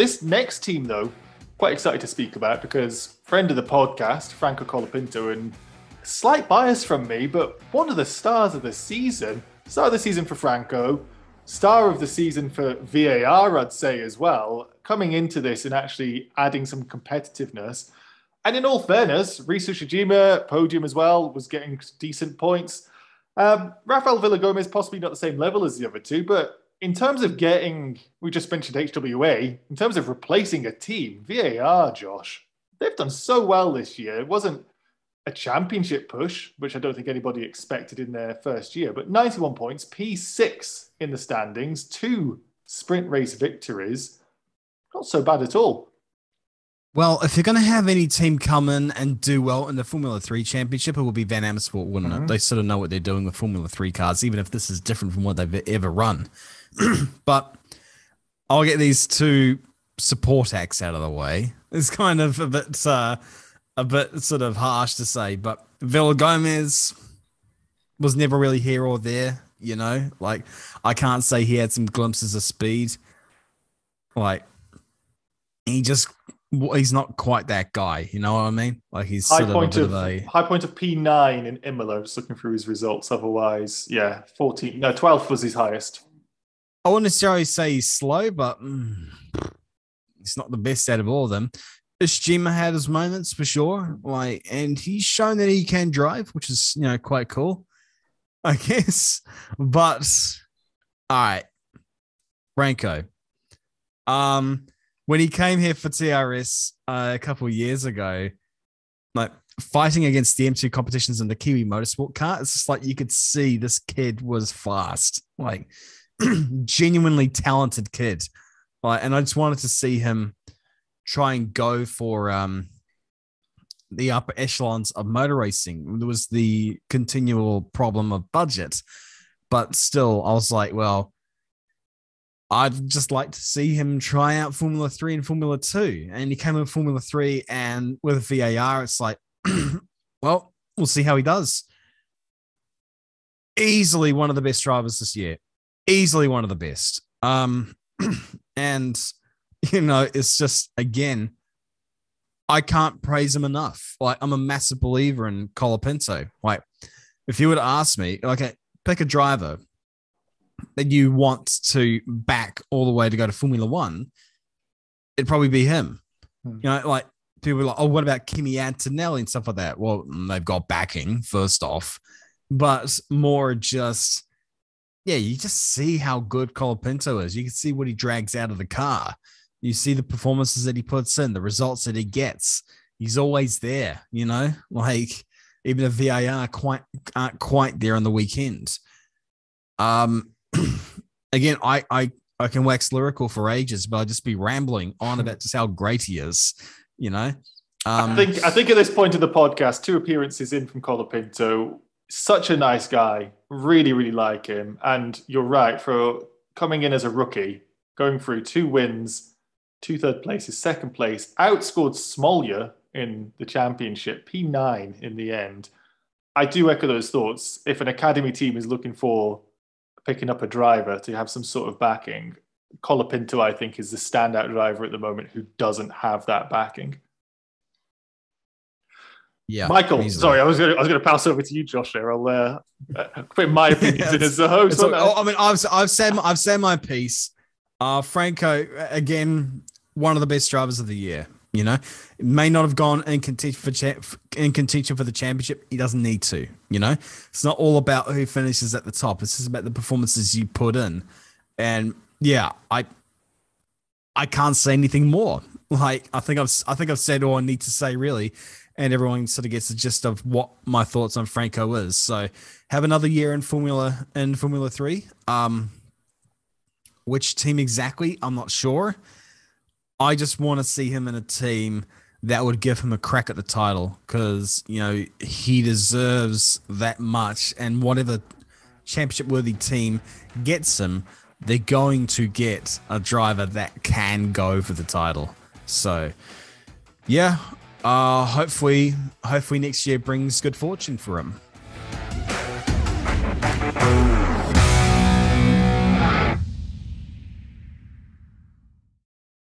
This next team, though, quite excited to speak about because friend of the podcast, Franco Colapinto, and slight bias from me, but one of the stars of the season, star of the season for Franco, star of the season for VAR, I'd say as well, coming into this and actually adding some competitiveness. And in all fairness, Reece Ushijima, podium as well, was getting decent points. Um, Rafael Villagomez, possibly not the same level as the other two, but in terms of getting, we just mentioned HWA, in terms of replacing a team, VAR, Josh, they've done so well this year. It wasn't a championship push, which I don't think anybody expected in their first year, but 91 points, P6 in the standings, two sprint race victories. Not so bad at all. Well, if you're going to have any team come in and do well in the Formula 3 championship, it will be Van Amersfoort, wouldn't mm-hmm. it? They sort of know what they're doing with Formula 3 cars, even if this is different from what they've ever run. but I'll get these two support acts out of the way. It's kind of a bit, uh, a bit sort of harsh to say, but Villagomez was never really here or there. You know, like I can't say he had some glimpses of speed. Like he just he's not quite that guy. You know what I mean? Like he's high point of, of a, high point of P nine in Imola. Just looking through his results. Otherwise, yeah, fourteen. No, twelfth was his highest. I wouldn't necessarily say he's slow, but mm, he's not the best out of all of them. Ushijima had his moments for sure, like, and he's shown that he can drive, which is you know quite cool, I guess. But all right, Franco. Um, when he came here for TRS uh, a couple years ago, like fighting against the M2 competitions in the Kiwi Motorsport car, it's just like you could see this kid was fast. Like genuinely talented kid. Like, and I just wanted to see him try and go for um, the upper echelons of motor racing. There was the continual problem of budget, but still, I was like, well, I'd just like to see him try out Formula Three and Formula Two. And he came in Formula Three, and with VAR, it's like, well, we'll see how he does. Easily one of the best drivers this year easily one of the best. Um, and you know, it's just again, I can't praise him enough. Like I'm a massive believer in Colapinto. Like, if you were to ask me, like, pick a driver that you want to back all the way to go to Formula One, it'd probably be him. Hmm. You know, like people are like, oh, what about Kimi Antonelli and stuff like that? Well, they've got backing first off, but more just yeah, you just see how good Colapinto is. You can see what he drags out of the car. You see the performances that he puts in, the results that he gets. He's always there, you know, like even the VAR quite aren't quite there on the weekend. Um, again, I I I can wax lyrical for ages, but I'll just be rambling on about just how great he is, you know. Um, I think I think at this point of the podcast, two appearances in from Colapinto, such a nice guy. Really, really like him. And you're right, for coming in as a rookie, going through two wins, two third places, second place, outscored Smolyar in the championship, P9 in the end. I do echo those thoughts. If an academy team is looking for picking up a driver to have some sort of backing, Colapinto, I think, is the standout driver at the moment who doesn't have that backing. Yeah, Michael. Easily. Sorry, I was gonna I was gonna pass over to you, Josh. I'll uh, put my opinions in as the host. I mean, I've I've said I've said my piece. Uh, Franco again, one of the best drivers of the year. You know, may not have gone in contention for cha- in contention for the championship. He doesn't need to. You know, it's not all about who finishes at the top. It's just about the performances you put in. And yeah, I I can't say anything more. Like I think I've I think I've said all I need to say really and everyone sort of gets the gist of what my thoughts on Franco is. So have another year in Formula in Formula Three. Um, which team exactly? I'm not sure. I just want to see him in a team that would give him a crack at the title because you know he deserves that much, and whatever championship worthy team gets him, they're going to get a driver that can go for the title. So, yeah, uh, hopefully, hopefully next year brings good fortune for him.